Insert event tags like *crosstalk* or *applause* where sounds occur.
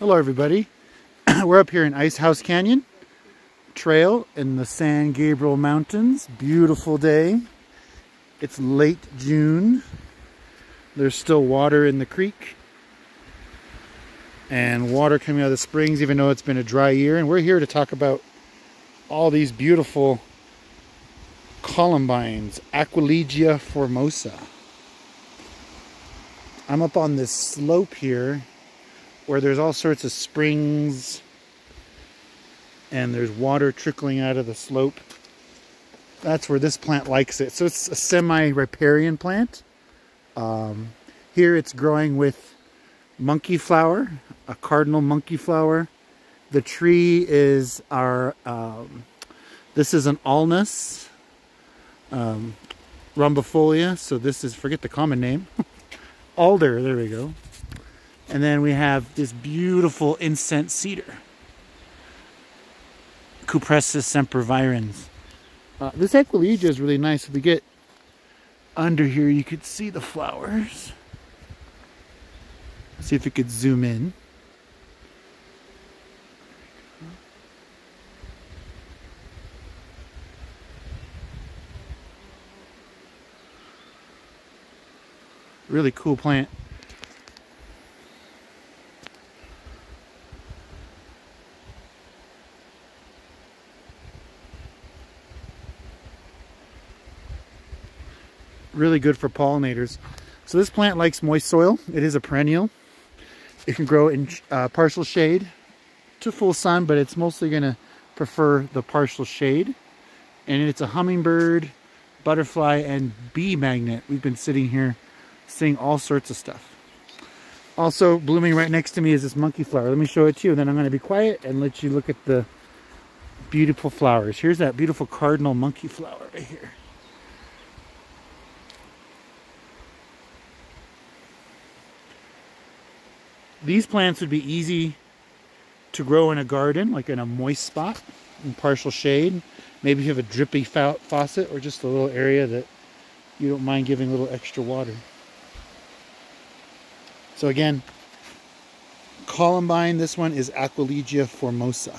Hello everybody. *clears throat* We're up here in Ice House Canyon Trail in the San Gabriel Mountains. Beautiful day. It's late June. There's still water in the creek and water coming out of the springs even though it's been a dry year. And we're here to talk about all these beautiful columbines, Aquilegia formosa. I'm up on this slope here where there's all sorts of springs and there's water trickling out of the slope. That's where this plant likes it. So it's a semi-riparian plant. Um, here it's growing with monkey flower, a cardinal monkey flower. The tree is our, um, this is an alnus, um, rhombifolia. So this is, forget the common name, *laughs* alder, there we go. And then we have this beautiful incense cedar. Cupressus sempervirens. Uh, this Aquilegia is really nice. If we get under here, you could see the flowers. Let's see if we could zoom in. Really cool plant. Really good for pollinators. So this plant likes moist soil. It is a perennial. It can grow in uh, partial shade to full sun, but it's mostly going to prefer the partial shade. And it's a hummingbird, butterfly, and bee magnet. We've been sitting here seeing all sorts of stuff. Also blooming right next to me is this monkey flower. Let me show it to you, then I'm going to be quiet and let you look at the beautiful flowers. Here's that beautiful cardinal monkey flower right here. These plants would be easy to grow in a garden, like in a moist spot, in partial shade. Maybe you have a drippy fa faucet or just a little area that you don't mind giving a little extra water. So again, Columbine, this one is Aquilegia formosa.